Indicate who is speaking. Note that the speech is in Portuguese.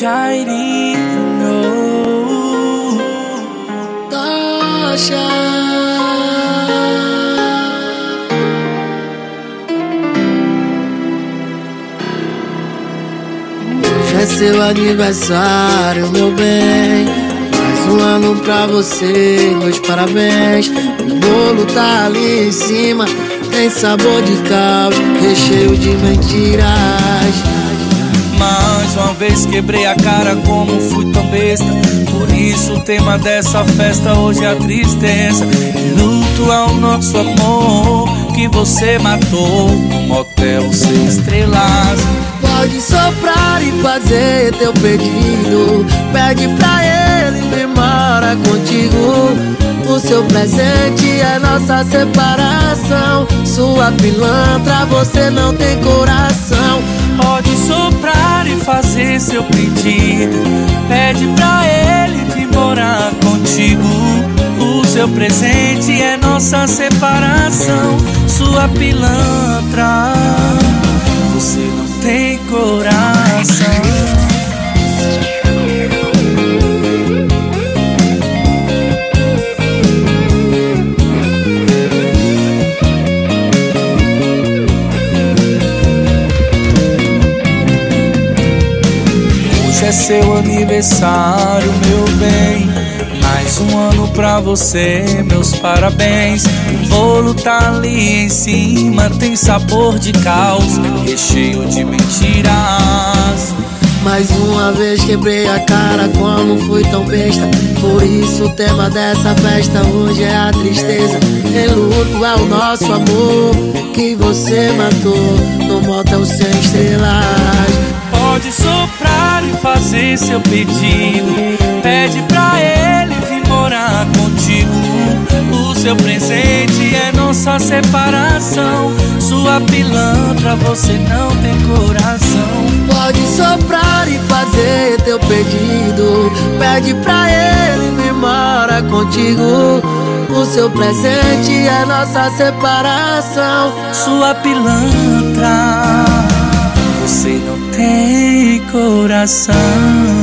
Speaker 1: Jairi, no.
Speaker 2: Tasha. Hoje é seu aniversário, meu bem. Mais um ano pra você, meus parabéns. O bolo tá ali em cima, tem sabor de caos, recheio de mentiras.
Speaker 1: Mais uma vez quebrei a cara como fui tão besta. Por isso o tema dessa festa hoje é a tristeza. Luto ao nosso amor que você matou. No motel seis estrelas.
Speaker 2: Pode soprar e fazer teu pedido. Pede pra ele vir morar contigo. O seu presente é nossa separação. Sua pilantra, você não tem coração
Speaker 1: seu pedido. Pede pra ele vir morar contigo. O seu presente é nossa separação. Sua pilantra, Hoje é seu aniversário, meu bem. Mais um ano pra você, meus parabéns. O bolo tá ali em cima, tem sabor de caos, recheio de mentiras.
Speaker 2: Mais uma vez quebrei a cara, como fui tão besta Por isso o tema dessa festa hoje é a tristeza Em luto é o nosso amor que você matou No motel sem estrelas
Speaker 1: Pode soprar e fazer seu pedido. Pede pra ele vir morar contigo. O seu presente é nossa separação. Sua pilantra, você não tem coração.
Speaker 2: Pode soprar e fazer teu pedido Pede pra ele vir morar contigo O seu presente é nossa separação
Speaker 1: Sua pilantra, você não tem coração.